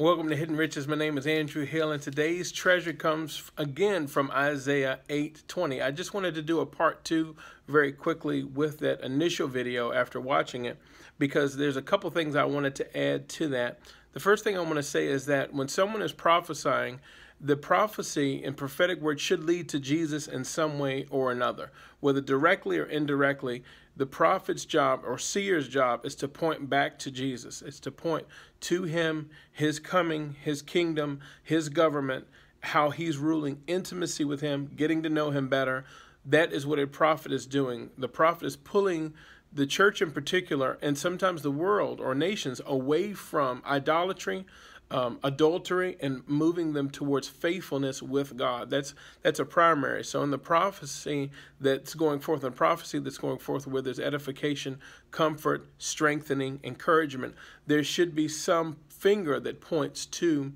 Welcome to Hidden Riches. My name is Andrew Hill, and today's treasure comes again from Isaiah 8:20. I just wanted to do a part two very quickly with that initial video after watching it, because there's a couple things I wanted to add to that. The first thing I want to say is that when someone is prophesying, the prophecy and prophetic word should lead to Jesus in some way or another, whether directly or indirectly. The prophet's job or seer's job is to point back to Jesus. It's to point to him, his coming, his kingdom, his government, how he's ruling, intimacy with him, getting to know him better. That is what a prophet is doing. The prophet is pulling the church in particular, and sometimes the world or nations, away from idolatry, um, adultery and moving them towards faithfulness with God. That's that's a primary. So in the prophecy that's going forth, in prophecy that's going forth, where there's edification, comfort, strengthening, encouragement, there should be some finger that points to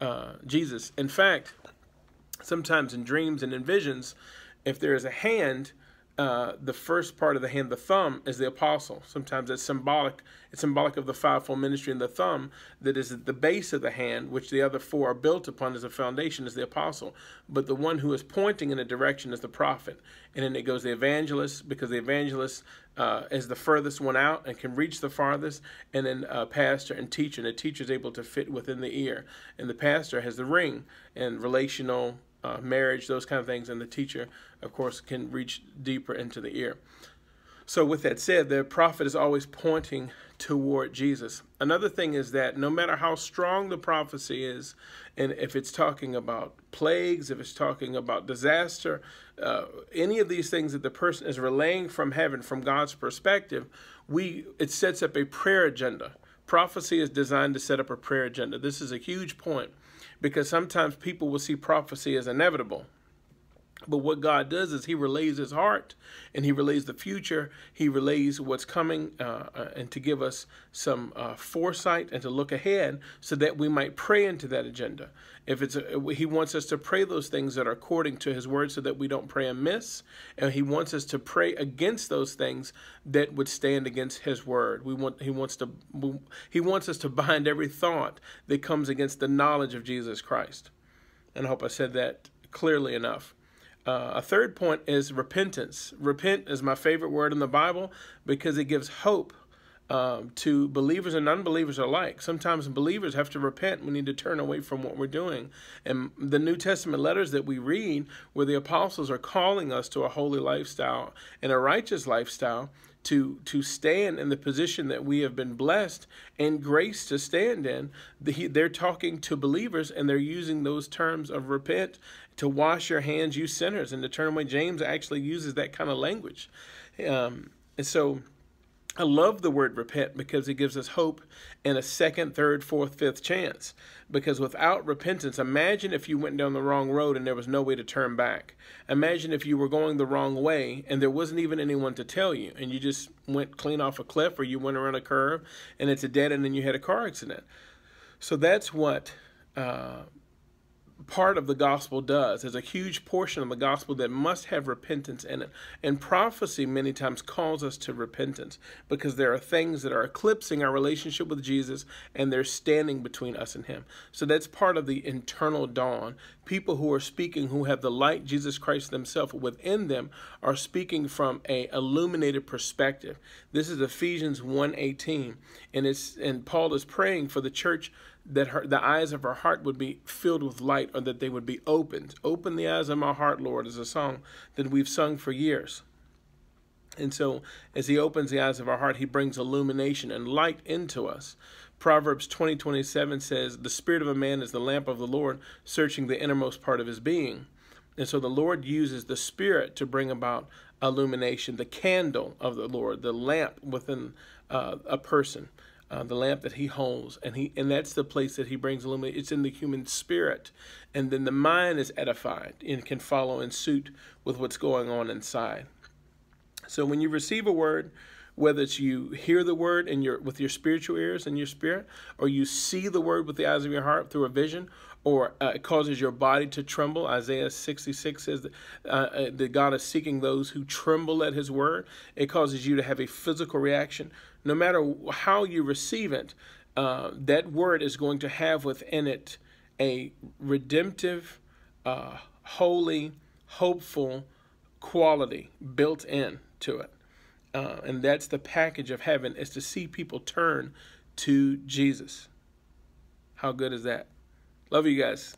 uh, Jesus. In fact, sometimes in dreams and in visions, if there is a hand uh, the first part of the hand, the thumb, is the apostle. Sometimes it's symbolic. It's symbolic of the fivefold ministry, and the thumb that is at the base of the hand, which the other four are built upon as a foundation, is the apostle. But the one who is pointing in a direction is the prophet. And then it goes the evangelist, because the evangelist uh, is the furthest one out and can reach the farthest, and then uh, pastor and teacher. And the teacher is able to fit within the ear, and the pastor has the ring and relational uh, marriage, those kind of things, and the teacher, of course, can reach deeper into the ear. So, with that said, the prophet is always pointing toward Jesus. Another thing is that no matter how strong the prophecy is, and if it's talking about plagues, if it's talking about disaster, uh, any of these things that the person is relaying from heaven, from God's perspective, we it sets up a prayer agenda. Prophecy is designed to set up a prayer agenda. This is a huge point because sometimes people will see prophecy as inevitable. But what God does is He relays His heart and He relays the future. He relays what's coming uh, uh, and to give us some uh, foresight and to look ahead so that we might pray into that agenda. If it's a, He wants us to pray those things that are according to His word so that we don't pray amiss. And He wants us to pray against those things that would stand against His word. We want He wants to He wants us to bind every thought that comes against the knowledge of Jesus Christ. And I hope I said that clearly enough. Uh, a third point is repentance. Repent is my favorite word in the Bible because it gives hope um, to believers and unbelievers alike. Sometimes believers have to repent. We need to turn away from what we're doing. And the New Testament letters that we read, where the apostles are calling us to a holy lifestyle and a righteous lifestyle, to to stand in the position that we have been blessed and grace to stand in. they're talking to believers and they're using those terms of repent to wash your hands, you sinners, and to turn away. James actually uses that kind of language. Um, and so I love the word repent because it gives us hope and a second, third, fourth, fifth chance. Because without repentance, imagine if you went down the wrong road and there was no way to turn back. Imagine if you were going the wrong way and there wasn't even anyone to tell you and you just went clean off a cliff or you went around a curve and it's a dead end and you had a car accident. So that's what uh, part of the gospel does. There's a huge portion of the gospel that must have repentance in it. And prophecy many times calls us to repentance because there are things that are eclipsing our relationship with Jesus and they're standing between us and Him. So that's part of the internal dawn. People who are speaking who have the light Jesus Christ themselves within them are speaking from a illuminated perspective. This is Ephesians 1:18 and it's and Paul is praying for the church that her, the eyes of her heart would be filled with light or that they would be opened. Open the eyes of my heart, Lord, is a song that we've sung for years. And so, as he opens the eyes of our heart, he brings illumination and light into us. Proverbs 20 27 says, The spirit of a man is the lamp of the Lord, searching the innermost part of his being. And so, the Lord uses the spirit to bring about illumination, the candle of the Lord, the lamp within uh, a person uh, the lamp that he holds, and he and that's the place that he brings illumination. It's in the human spirit, and then the mind is edified and can follow in suit with what's going on inside. So when you receive a word, whether it's you hear the word in your with your spiritual ears and your spirit, or you see the word with the eyes of your heart through a vision, or uh, it causes your body to tremble. Isaiah 66 says that, uh, uh, that God is seeking those who tremble at his word. It causes you to have a physical reaction. No matter how you receive it, uh, that word is going to have within it a redemptive, uh, holy, hopeful quality built in to it. Uh, and that's the package of heaven is to see people turn to Jesus. How good is that? Love you guys.